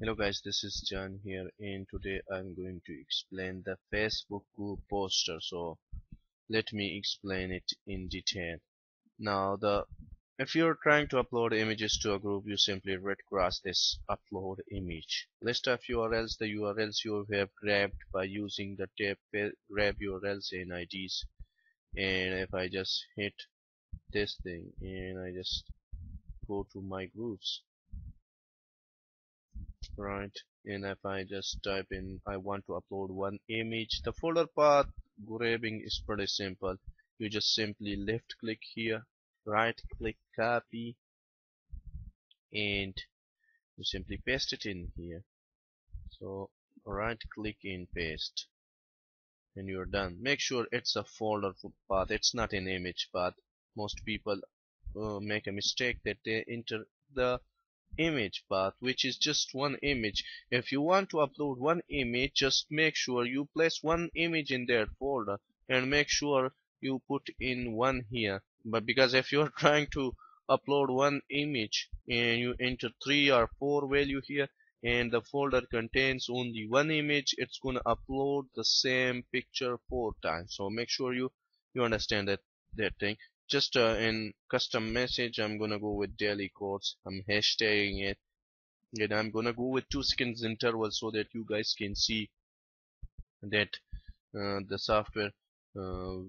Hello guys, this is John here and today I'm going to explain the Facebook group poster. So let me explain it in detail. Now the if you're trying to upload images to a group you simply red cross this upload image. List of URLs, the URLs you have grabbed by using the tab grab URLs and IDs and if I just hit this thing and I just go to my groups right. And if I just type in I want to upload one image the folder path grabbing is pretty simple. You just simply left click here right click copy and you simply paste it in here. So right click and paste and you're done. Make sure it's a folder path it's not an image path. Most people uh, make a mistake that they enter the image path which is just one image. If you want to upload one image just make sure you place one image in that folder and make sure you put in one here. But because if you're trying to upload one image and you enter three or four value here and the folder contains only one image it's gonna upload the same picture four times. So make sure you you understand that that thing just uh, in custom message I'm gonna go with daily quotes I'm hashtagging it and I'm gonna go with two seconds interval so that you guys can see that uh, the software uh,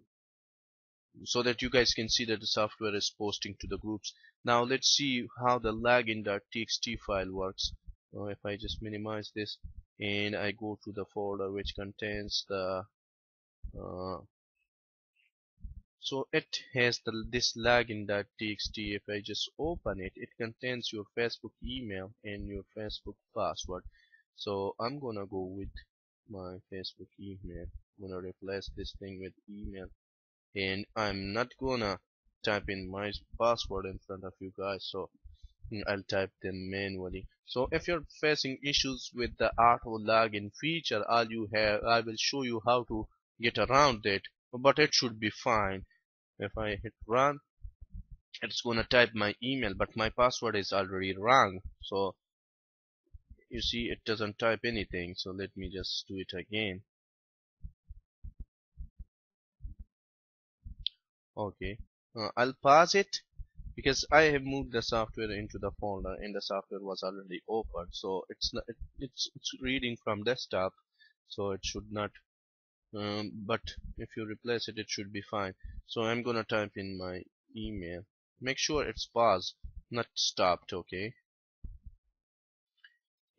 so that you guys can see that the software is posting to the groups. Now let's see how the login.txt file works. Uh, if I just minimize this and I go to the folder which contains the uh, so it has the this login.txt if I just open it it contains your Facebook email and your Facebook password. So I'm gonna go with my Facebook email. I'm gonna replace this thing with email. And I'm not gonna type in my password in front of you guys so I'll type them manually. So if you're facing issues with the auto login feature all you have I will show you how to get around it but it should be fine if I hit run it's gonna type my email but my password is already wrong. So you see it doesn't type anything. So let me just do it again. Okay. Uh, I'll pause it because I have moved the software into the folder and the software was already open. So it's not it, it's it's reading from desktop. So it should not um, but if you replace it it should be fine. So I'm gonna type in my email. Make sure it's paused not stopped okay?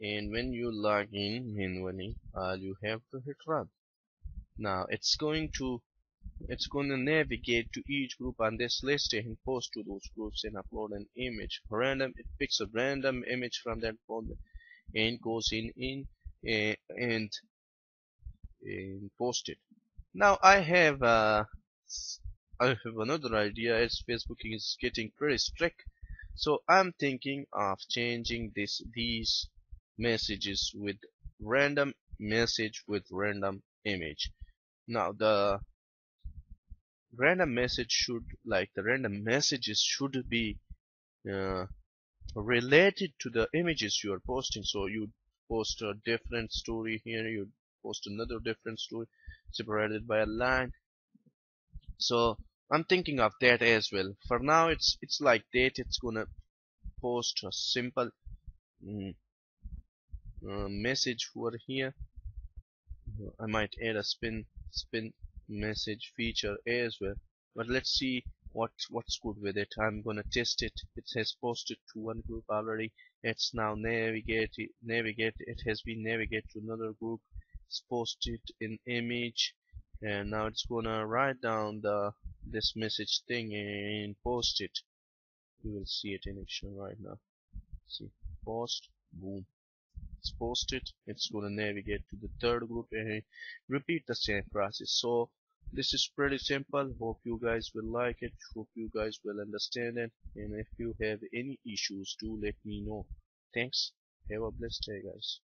And when you log in manually all you have to hit run. Now it's going to it's going to navigate to each group on this list and post to those groups and upload an image. Random it picks a random image from that folder and goes in in uh, and it. Now I have uh, I have another idea as Facebook is getting pretty strict. So I'm thinking of changing this these messages with random message with random image. Now the random message should like the random messages should be uh, related to the images you are posting. So you post a different story here you post another different story separated by a line. So I'm thinking of that as well. For now it's it's like that. It's gonna post a simple mm, uh, message over here. I might add a spin spin message feature as well. But let's see what what's good with it. I'm gonna test it. It has posted to one group already. It's now navigate navigate it has been navigated to another group it's posted in image and now it's gonna write down the this message thing and post it. You will see it in action right now. See post boom. It's posted it's gonna navigate to the third group and repeat the same process. So this is pretty simple. Hope you guys will like it. Hope you guys will understand it. And if you have any issues do let me know. Thanks. Have a blessed day guys